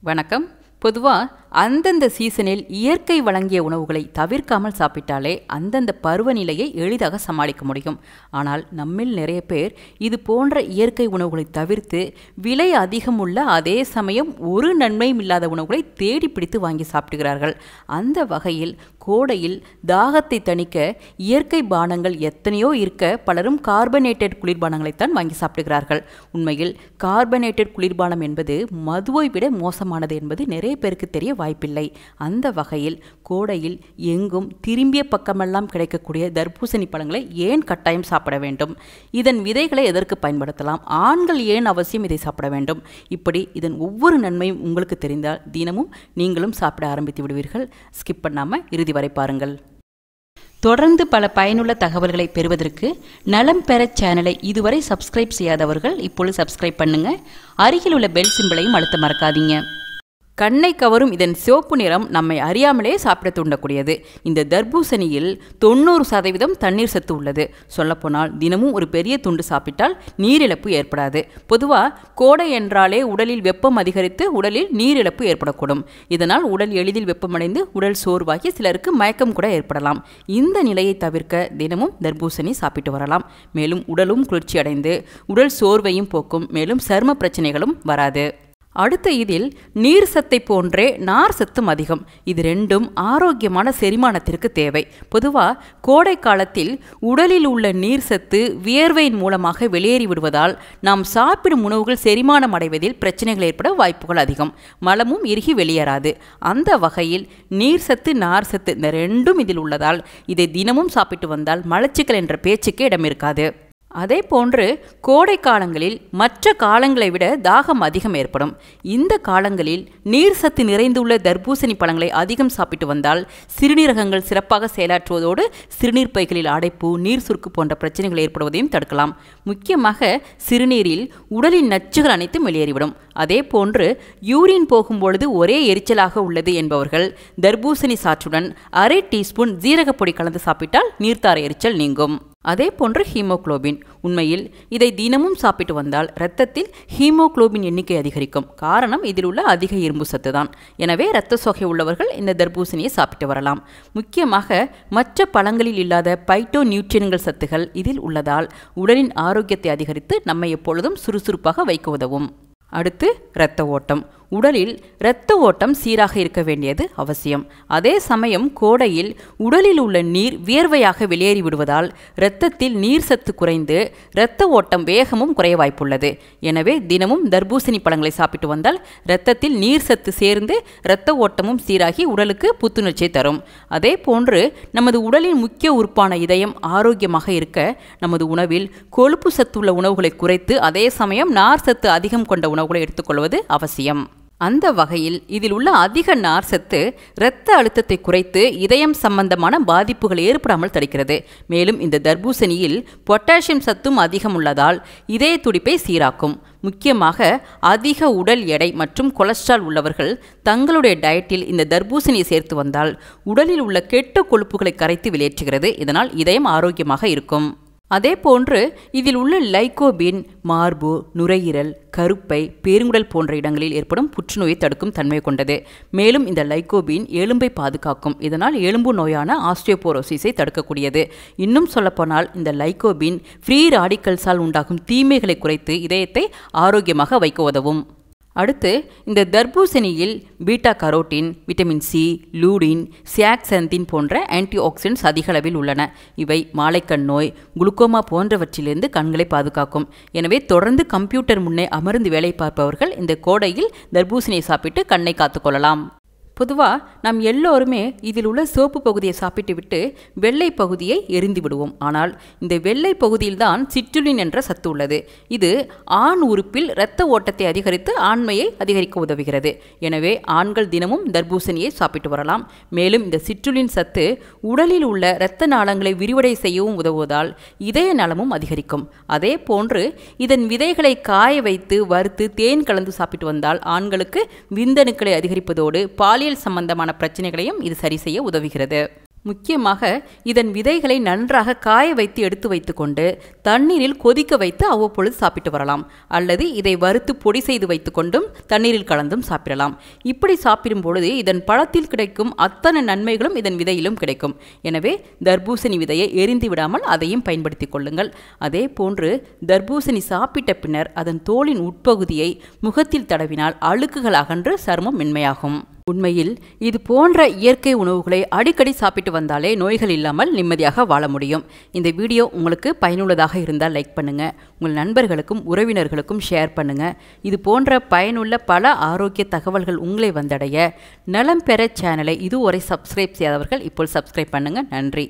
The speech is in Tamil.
வணக்கம். பொதுவாக அந்தந்த சீசனில் இயற்கை வழங்கிய உணவுகளை தவிர்க்காமல் சாப்பிட்டாலே அந்தந்த பருவநிலையை எளிதாக சமாளிக்க முடியும். ஆனால் நம்மில் நிறைய பேர் இது போன்ற இயற்கை உணவுகளை தவிர்த்து விலை அதிகம் உள்ள அதே சமயம் ஒரு நன்மையும் இல்லாத உணவுகளை தேடி பிடித்து வாங்கி சாப்பிடுகிறார்கள். அந்த வகையில் கோடையில் தாகத்தை தணிக்க இயற்கை பானங்கள் எத்தனையோ இருக்க பலரும் கார்பனேட்டட் குளிர்பானங்களைத்தான் வாங்கி சாப்பிடுகிறார்கள். உண்மையில் கார்பனேட்டட் குளிர்பானம் என்பது மதுவை விட மோசமானது என்பது நிறைய பேருக்கு தெரிய வாய்ப்பில்லை. அந்த வகையில் கோடையில் எங்கும் திரும்பிய பக்கமெல்லாம் கிடைக்கக்கூடிய தர்பூசணி பழங்களை ஏன் கட்டாயம் சாப்பிட வேண்டும்? இதன் விதைகளை எதற்கு பயன்படுத்தலாம்? ஆண்கள் ஏன் அவசியம் இதை சாப்பிட வேண்டும்? இப்படி இதன் ஒவ்வொரு நன்மையும் உங்களுக்கு தெரிந்தால் தினமும் நீங்களும் சாப்பிட ஆரம்பித்து விடுவீர்கள். ஸ்கிப் பண்ணாமல் இறுதி வரை பாருங்கள். தொடர்ந்து பல பயனுள்ள தகவல்களை பெறுவதற்கு நலம் பெற சேனலை இதுவரை சப்ஸ்கிரைப் செய்யாதவர்கள் இப்பொழுது சப்ஸ்கிரைப் பண்ணுங்க. அருகில் உள்ள பெல் சிம்பிளையும் அழுத்த மறக்காதீங்க. கண்ணை கவரும் இதன் சிவப்பு நிறம் நம்மை அறியாமலே சாப்பிட தூண்டக்கூடியது. இந்த தர்பூசணியில் தொண்ணூறு சதவீதம் தண்ணீர் சத்து உள்ளது. சொல்லப்போனால் தினமும் ஒரு பெரிய துண்டு சாப்பிட்டால் நீரிழப்பு ஏற்படாது. பொதுவாக கோடை என்றாலே உடலில் வெப்பம் அதிகரித்து உடலில் நீரிழப்பு ஏற்படக்கூடும். இதனால் உடல் எளிதில் வெப்பமடைந்து உடல் சோர்வாகி சிலருக்கு மயக்கம் கூட ஏற்படலாம். இந்த நிலையை தவிர்க்க தினமும் தர்பூசணி சாப்பிட்டு வரலாம். மேலும் உடலும் குளிர்ச்சி அடைந்து உடல் சோர்வையும் போக்கும். மேலும் சர்ம பிரச்சனைகளும் வராது. அடுத்த இதில் நீர் சத்தை போன்றே நார் சத்தும் அதிகம். இது ரெண்டும் ஆரோக்கியமான செரிமானத்திற்கு தேவை. பொதுவாக கோடை காலத்தில் உடலில் உள்ள நீர் சத்து வியர்வையின் மூலமாக வெளியேறி விடுவதால் நாம் சாப்பிடும் உணவுகள் செரிமானம் அடைவதில் பிரச்சனைகள் ஏற்பட வாய்ப்புகள் அதிகம். மலமும் இறுகி வெளியேறாது. அந்த வகையில் நீர் சத்து நார் சத்து இந்த ரெண்டும் இதில் உள்ளதால் இதை தினமும் சாப்பிட்டு வந்தால் மலச்சிக்கல் என்ற பேச்சுக்கு இடம் இருக்காது அதே போன்று கோடை காலங்களில் மற்ற காலங்களை விட தாகம் அதிகம் ஏற்படும். இந்த காலங்களில் நீர் சத்து நிறைந்துள்ள தர்பூசணி பழங்களை அதிகம் சாப்பிட்டு வந்தால் சிறுநீரகங்கள் சிறப்பாக செயலாற்றுவதோடு சிறுநீர் பைகளில் அடைப்பு நீர் சுருக்கு போன்ற பிரச்சனைகள் ஏற்படுவதையும் தடுக்கலாம். முக்கியமாக சிறுநீரில் உடலின் நச்சுகள் அனைத்தும் வெளியேறிவிடும். அதே போன்று யூரின் போகும்பொழுது ஒரே எரிச்சலாக உள்ளது என்பவர்கள் தர்பூசணி சாற்றுடன் அரை டீஸ்பூன் ஜீரகப்பொடி கலந்து சாப்பிட்டால் நீர்த்தார எரிச்சல் நீங்கும். அதே போன்று ஹீமோக்ளோபின். உண்மையில் இதை தினமும் சாப்பிட்டு வந்தால் இரத்தத்தில் ஹீமோக்ளோபின் எண்ணிக்கை அதிகரிக்கும். காரணம் இதில் உள்ள அதிக இரும்பு சத்து தான். எனவே இரத்த சோகை உள்ளவர்கள் இந்த தர்பூசணியை சாப்பிட்டு வரலாம். முக்கியமாக மற்ற பழங்களில் இல்லாத பைட்டோ நியூட்ரியன்கள் சத்துகள் இதில் உள்ளதால் உடலின் ஆரோக்கியத்தை அதிகரித்து நம்மை எப்பொழுதும் சுறுசுறுப்பாக வைக்க உதவும். அடுத்து இரத்த ஓட்டம். உடலில் இரத்த ஓட்டம் சீராக இருக்க வேண்டியது அவசியம். அதே சமயம் கோடையில் உடலில் உள்ள நீர் வியர்வையாக வெளியேறி விடுவதால் இரத்தத்தில் நீர் சத்து குறைந்து இரத்த ஓட்டம் வேகமும் குறைய வாய்ப்புள்ளது. எனவே தினமும் தர்பூசணி பழங்களை சாப்பிட்டு வந்தால் இரத்தத்தில் நீர் சத்து சேர்ந்து இரத்த ஓட்டமும் சீராகி உடலுக்கு புத்துணர்ச்சியை தரும். அதே போன்று நமது உடலின் முக்கிய உறுப்பான இதயம் ஆரோக்கியமாக இருக்க நமது உணவில் கொழுப்பு சத்துள்ள உணவுகளை குறைத்து அதே சமயம் நார் சத்து அதிகம் கொண்ட உணவுகளை எடுத்துக்கொள்வது அவசியம். அந்த வகையில் இதில் உள்ள அதிக நார் சத்து இரத்த அழுத்தத்தை குறைத்து இதயம் சம்பந்தமான பாதிப்புகள் ஏற்படாமல் தடுக்கிறது. மேலும் இந்த தர்பூசணியில் பொட்டாசியம் சத்தும் அதிகம் உள்ளதால் இதய துடிப்பை சீராக்கும். முக்கியமாக அதிக உடல் எடை மற்றும் கொலஸ்ட்ரால் உள்ளவர்கள் தங்களுடைய டயட்டில் இந்த தர்பூசணியை சேர்த்து வந்தால் உடலில் உள்ள கெட்ட கொழுப்புகளை கரைத்து வெளியேற்றுகிறது. இதனால் இதயம் ஆரோக்கியமாக இருக்கும். அதே போன்று இதில் உள்ள லைகோபின் மார்பு நுரையீரல் கருப்பை பெருங்குடல் போன்ற இடங்களில் ஏற்படும் புற்றுநோயை தடுக்கும் தன்மை கொண்டது. மேலும் இந்த லைகோபின் எலும்பை பாதுகாக்கும். இதனால் எலும்பு நோயான ஆஸ்டியோபோரோசிஸை தடுக்கக்கூடியது. இன்னும் சொல்லப்போனால் இந்த லைகோபின் ஃப்ரீ ராடிக்கல்ஸால் உண்டாகும் தீமைகளை குறைத்து இதயத்தை ஆரோக்கியமாக வைக்க உதவும். அடுத்து இந்த தர்பூசணியில் beta carotene vitamin C lutein zeaxanthin போன்ற ஆன்டி ஆக்சிடென்ட்ஸ் அதிக அளவில் உள்ளன. இவை மாலைக்கண் நோய் குளுக்கோமா போன்றவற்றிலிருந்து கண்களை பாதுகாக்கும். எனவே தொடர்ந்து கம்ப்யூட்டர் முன்னே அமர்ந்து வேலை பார்ப்பவர்கள் இந்த கோடையில் தர்பூசணியை சாப்பிட்டு கண்ணை காத்துக்கொள்ளலாம் பொதுவாக நாம் எல்லோருமே இதில் உள்ள சிவப்பு பகுதியை சாப்பிட்டு விட்டு வெள்ளை பகுதியை எரிந்து விடுவோம். ஆனால் இந்த வெள்ளை பகுதியில்தான் சிற்றுலின் என்ற சத்து உள்ளது. இது ஆண் உறுப்பில் இரத்த ஓட்டத்தை அதிகரித்து ஆண்மையை அதிகரிக்க உதவுகிறது. எனவே ஆண்கள் தினமும் தர்பூசணியை சாப்பிட்டு வரலாம். மேலும் இந்த சிற்றுலின் சத்து உடலில் உள்ள இரத்த நாளங்களை விரிவடை செய்யவும் உதவுவதால் இதய நலமும் அதிகரிக்கும். அதே போன்று இதன் விதைகளை காய வைத்து வறுத்து தேன் கலந்து சாப்பிட்டு வந்தால் ஆண்களுக்கு விந்தணுக்களை அதிகரிப்பதோடு பாலியல் பாலியல் சம்பந்தமான பிரச்சனைகளையும் இது சரி செய்ய உதவுகிறது. முக்கியமாக இதன் விதைகளை நன்றாக காய வைத்து எடுத்து வைத்துக்கொண்டு தண்ணீரில் கொதிக்க வைத்து அவ்வப்பொழுது சாப்பிட்டு வரலாம். அல்லது இதை வறுத்து பொடி செய்து வைத்துக்கொண்டும் தண்ணீரில் கலந்தும் சாப்பிடலாம். இப்படி சாப்பிடும் பொழுது இதன் பழத்தில் கிடைக்கும் அத்தனை நன்மைகளும் இதன் விதையிலும் கிடைக்கும். எனவே தர்பூசணி விதையை எரிந்து விடாமல் அதையும் பயன்படுத்தி கொள்ளுங்கள். அதே போன்று தர்பூசணி சாப்பிட்ட பின்னர் அதன் தோலின் உட்பகுதியை முகத்தில் தடவினால் அழுக்குகள் அகன்று சருமம் மென்மையாகும். உண்மையில் இது போன்ற இயற்கை உணவுகளை அடிக்கடி சாப்பிட்டு வந்தாலே நோய்கள் இல்லாமல் நிம்மதியாக வாழ முடியும். இந்த வீடியோ உங்களுக்கு பயனுள்ளதாக இருந்தால் லைக் பண்ணுங்க. உங்கள் நண்பர்களுக்கும் உறவினர்களுக்கும் ஷேர் பண்ணுங்க. இது போன்ற பயனுள்ள பல ஆரோக்கிய தகவல்கள் உங்களை வந்தடைய. நலம் பெற சேனலை இதுவரை சப்ஸ்கிரைப் செய்யாதவர்கள் இப்போ சப்ஸ்கிரைப் பண்ணுங்க. நன்றி.